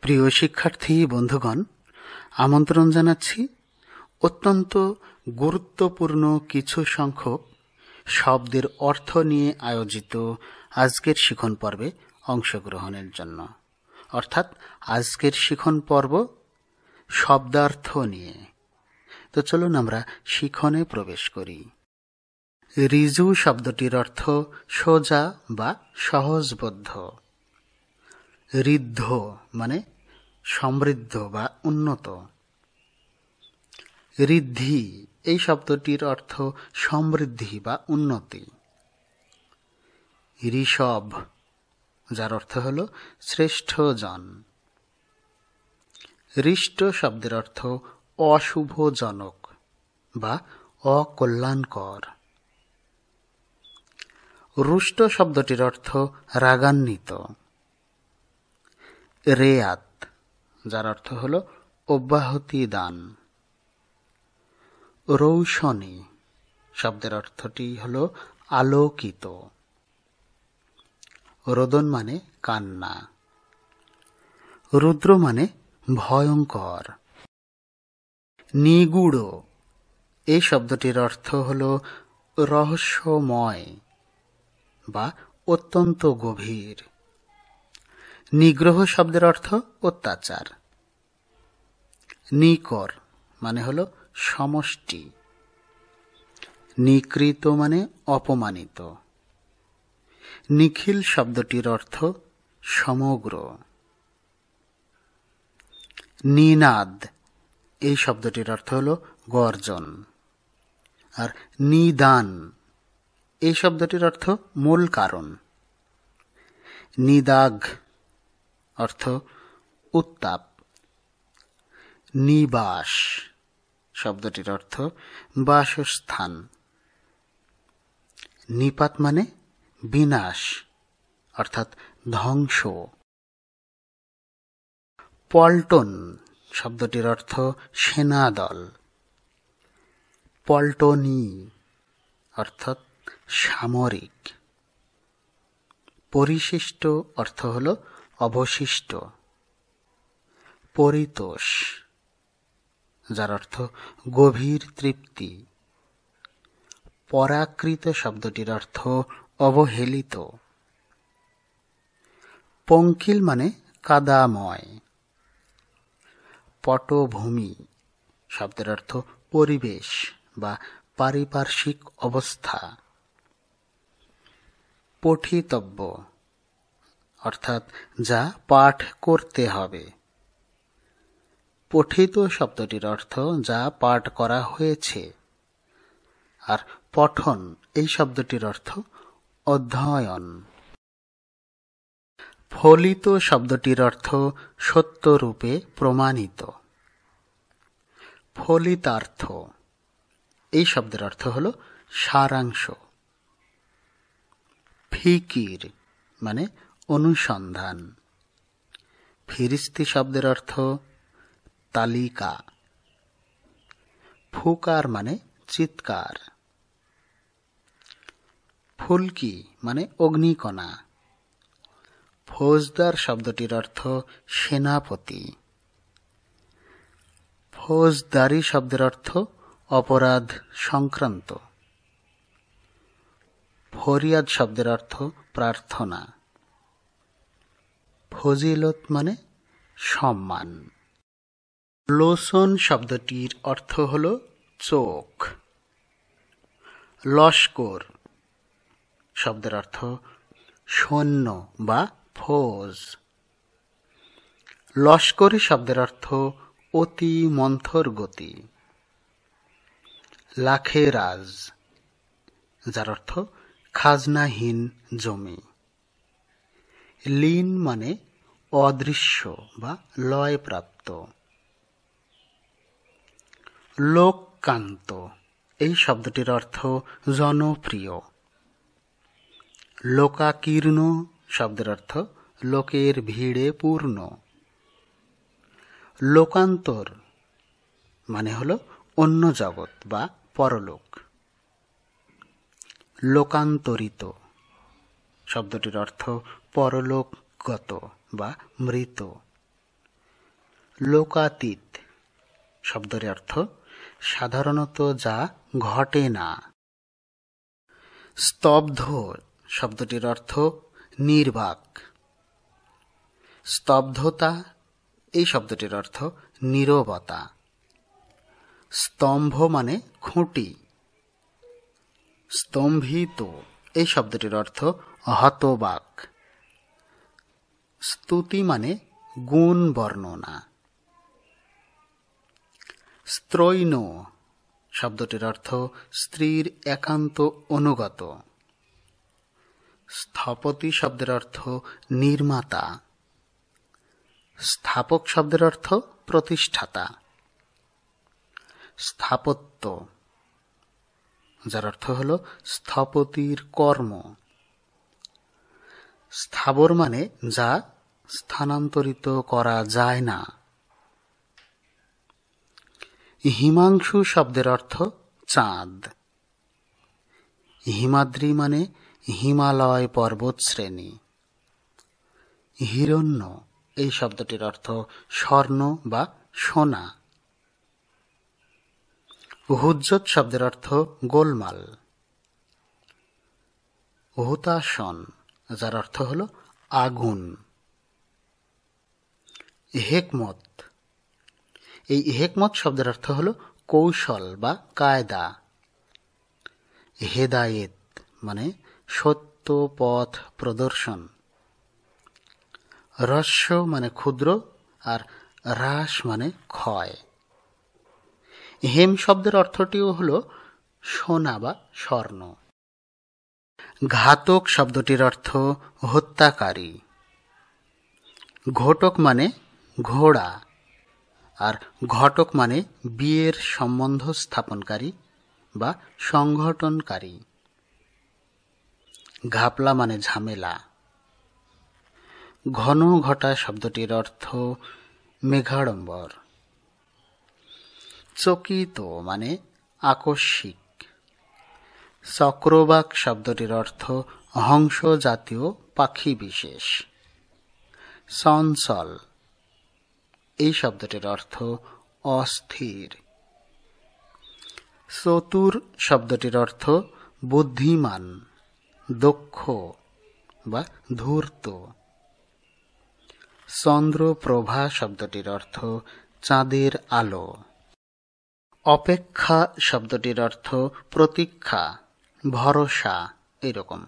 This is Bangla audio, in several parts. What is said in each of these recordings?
প্রিয় শিক্ষার্থী, বন্ধুগণ, আমন্ত্রণ জানাচ্ছি অত্যন্ত গুরুত্বপূর্ণ কিছু সংখ্যক শব্দের অর্থ নিয়ে আয়োজিত আজকের শিখন পর্বে অংশগ্রহণের জন্য। অর্থাৎ আজকের শিখন পর্ব শব্দার্থ নিয়ে। তো চলুন আমরা শিখনে প্রবেশ করি। রিজু শব্দটির অর্থ সোজা বা সহজবদ্ধ। ঋদ্ধ মানে সমৃদ্ধ বা উন্নত। ঋদ্ধি, এই শব্দটির অর্থ সমৃদ্ধি বা উন্নতি। ঋষভ, যার অর্থ হল শ্রেষ্ঠ জন হৃষ্ট শব্দের অর্থ অশুভজনক বা অকল্যাণকর। রুষ্ট শব্দটির অর্থ রাগান্বিত। রেয়াত, যার অর্থ হল অব্যাহতি দান। রৌশনী শব্দের অর্থটি হল আলোকিত। রোদন মানে কান্না। রুদ্র মানে ভয়ঙ্কর। নিগুড় এই শব্দটির অর্থ হল রহস্যময় বা অত্যন্ত গভীর। নিগ্রহ শব্দের অর্থ অত্যাচার। নিকর মানে হল সমষ্টি। নিকৃত মানে অপমানিত। নিখিল শব্দটির অর্থ সমগ্র। নিনাদ, এই শব্দটির অর্থ হল গর্জন। আর নিদান, এই শব্দটির অর্থ মূল কারণ। নিদাগ অর্থ উত্তাপ। নিবাস শব্দটির অর্থ বাসস্থান। নিপাত মানে বিনাশ, অর্থাৎ ধ্বংস। পল্টন শব্দটির অর্থ সেনাদল। পল্টনী অর্থাৎ সামরিক। পরিশিষ্ট অর্থ হল অবশিষ্ট। পরিতোষ, যার অর্থ গভীর তৃপ্তি। পরাকৃত শব্দটির অর্থ অবহেলিত। পঙ্কিল মানে কাদাময়। পটভূমি, শব্দের অর্থ পরিবেশ বা পারিপার্শ্বিক অবস্থা। পঠিতব্য অর্থাৎ যা পাঠ করতে হবে। পঠিত শব্দটির অর্থ যা পাঠ করা হয়েছে। আর পঠন, এই শব্দটির অর্থ অধ্যয়ন। ফলিত শব্দটির অর্থ সত্যরূপে প্রমাণিত। ফলিতার্থ, এই শব্দের অর্থ হল সারাংশ। ফিকির মানে অনুসন্ধান। ফিরিস্তি শব্দের অর্থ তালিকা। ফুকার মানে চিৎকার। ফুলকি মানে অগ্নিকণা। ফৌজদার শব্দটির অর্থ সেনাপতি। ফৌজদারি শব্দের অর্থ অপরাধ সংক্রান্ত। ফরিয়াদ শব্দের অর্থ প্রার্থনা। ফজিলত মানে সম্মান। লোসন শব্দটির অর্থ হল চোখ। লস্কর শব্দের অর্থ সৈন্য বা ফৌজ। লস্করি শব্দের অর্থ অতি মন্থর গতি। লাখে রাজ যার অর্থ খাজনাহীন জমি। লীন মানে অদৃশ্য বা লয়প্রাপ্ত। লোককান্ত, এই শব্দটির অর্থ জনপ্রিয়। লোকাকীর্ণ শব্দের অর্থ লোকের ভিড়ে পূর্ণ। লোকান্তর মানে হল অন্য জগৎ বা পরলোক। লোকান্তরিত শব্দটির অর্থ পরলোকগত। বা মৃত। লোকাতীত শব্দের অর্থ সাধারণত যা ঘটে না। স্তব্ধ শব্দটির অর্থ নির্বাক। স্তব্ধতা, এই শব্দটির অর্থ নীরবতা। স্তম্ভ মানে খুঁটি। স্তম্ভিত, এই শব্দটির অর্থ হতবাক। স্তুতি মানে গুণ বর্ণনা। স্ত্রৈন শব্দটির অর্থ স্ত্রীর একান্ত অনুগত। স্থপতি শব্দের অর্থ নির্মাতা। স্থাপক শব্দের অর্থ প্রতিষ্ঠাতা। স্থাপত্য, যার অর্থ হল স্থপতির কর্ম। স্থাবর মানে যা স্থানান্তরিত করা যায় না। হিমাংশু শব্দের অর্থ চাঁদ। হিমাদ্রি মানে হিমালয় পর্বত শ্রেণি। হিরণ্য, এই শব্দটির অর্থ স্বর্ণ বা সোনা। হুজ্জত শব্দের অর্থ গোলমাল। হুতাসন যার অর্থ হল আগুন। হেকমত। এই হেকমত শব্দের অর্থ হল কৌশল বা কায়দা। হেদায়েত মানে সত্য পথ প্রদর্শন। রস্য মানে ক্ষুদ্র আর হ্রাস মানে ক্ষয়। হেম শব্দের অর্থটিও হল সোনা বা স্বর্ণ। ঘাতক শব্দটির অর্থ হত্যাকারী। ঘটক মানে ঘোড়া, আর ঘটক মানে বিয়ের সম্বন্ধ স্থাপনকারী বা সংগঠনকারী ঘাপলা মানে ঝামেলা। ঘন ঘটা শব্দটির অর্থ মেঘাড়ম্বর। চকিত মানে আকস্মিক। চক্রবাক শব্দটির অর্থ হংস জাতীয় পাখি বিশেষ। সঞ্চল এই শব্দটির অর্থ অস্থির। চতুর শব্দটির অর্থ বুদ্ধিমান, দক্ষ বা ধূর্ত। চন্দ্রপ্রভা শব্দটির অর্থ চাঁদের আলো। অপেক্ষা শব্দটির অর্থ প্রতীক্ষা। ভরসা, এরকম।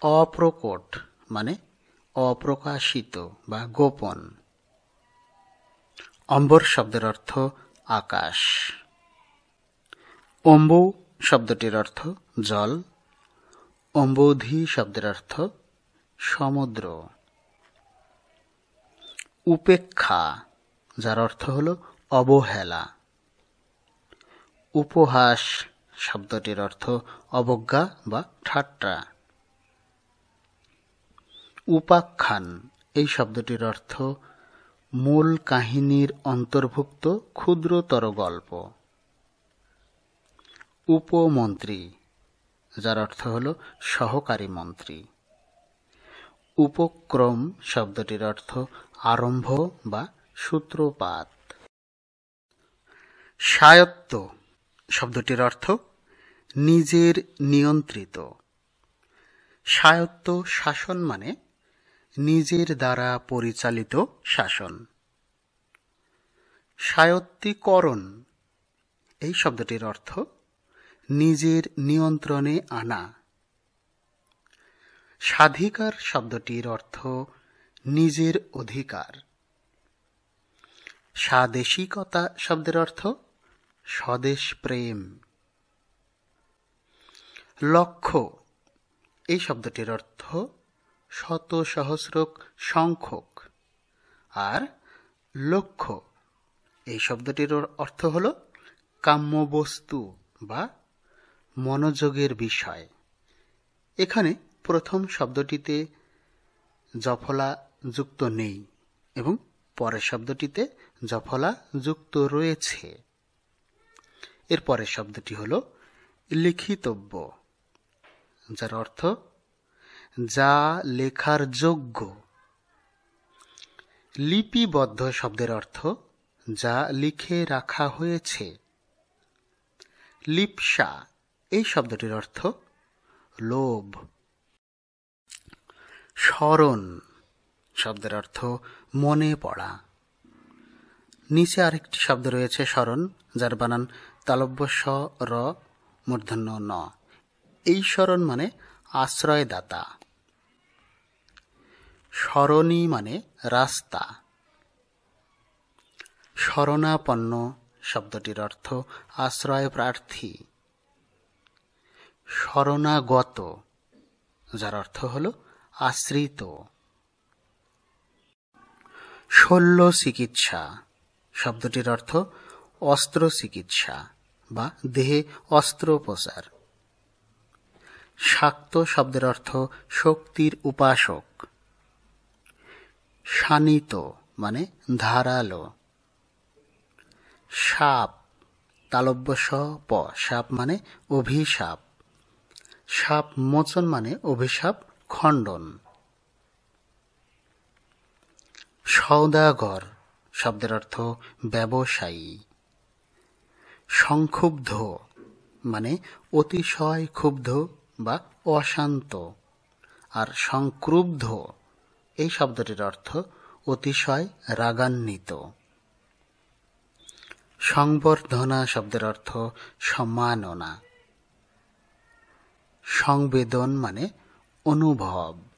অপ্রকট মানে অপ্রকাশিত বা গোপন। অম্বর শব্দের অর্থ আকাশ। অম্বু শব্দটির অর্থ জল। অম্বুধি শব্দের অর্থ সমুদ্র। উপেক্ষা, যার অর্থ হল অবহেলা। উপহাস শব্দটির অর্থ অবজ্ঞা বা ঠাট্টা। উপাখ্যান, এই শব্দটির অর্থ মূল কাহিনীর অন্তর্ভুক্ত ক্ষুদ্রতর গল্প। উপমন্ত্রী, যার অর্থ হল সহকারী মন্ত্রী। উপক্রম শব্দটির অর্থ আরম্ভ বা সূত্রপাত। স্বায়ত্ত শব্দটির অর্থ নিজের নিয়ন্ত্রিত। স্বায়ত্ত শাসন মানে নিজের দ্বারা পরিচালিত শাসন। স্বায়ত্তীকরণ, এই শব্দটির অর্থ নিজের নিয়ন্ত্রণে আনা। স্বাধিকার শব্দটির অর্থ নিজের অধিকার। স্বাদেশিকতা শব্দের অর্থ স্বদেশ প্রেম। লক্ষ্য। এই শব্দটির অর্থ শত সহস্রক সংখ্যক। আর লক্ষ্য। এই শব্দটির অর্থ হল কাম্যবস্তু বা মনোযোগের বিষয়। এখানে প্রথম শব্দটিতে জফলা যুক্ত নেই এবং পরের শব্দটিতে জফলা যুক্ত রয়েছে। এর পরের শব্দটি হল লিখিতব্য। যার অর্থ, যা লেখার যোগ্য। লিপিবদ্ধ শব্দের অর্থ, যা লিখে রাখা হয়েছে। লিপসা, এই শব্দটির অর্থ, লোভ। স্মরণ, শব্দের অর্থ, মনে পড়া। নিচে আরেকটি শব্দ রয়েছে, স্মরণ, যার বানান তালব্য স, র, মূর্ধন্য ন। এই স্মরণ মানে আশ্রয়দাতা। স্মরণী মানে রাস্তা। শরণাপন্ন শব্দটির অর্থ আশ্রয় প্রার্থী। শরণাগত যার অর্থ হল আশ্রিত। শল্য চিকিৎসা, শব্দটির অর্থ অস্ত্র চিকিৎসা বা দেহে অস্ত্রোপচার। শাক্ত শব্দের অর্থ শক্তির উপাসক। শানিত মানে ধারালো। সাপ, তালব্য প, সাপ মানে অভিশাপ। সাপ মোচন মানে অভিশাপ, খণ্ডন। সৌদাগর শব্দের অর্থ ব্যবসায়ী। সংক্ষুব্ধ মানে অতিশয় ক্ষুব্ধ বা অশান্ত আর সংক্রুব্ধ, এই শব্দটির অর্থ অতিশয় রাগান্বিত। সংবর্ধনা শব্দের অর্থ সম্মাননা। সংবেদন মানে অনুভব।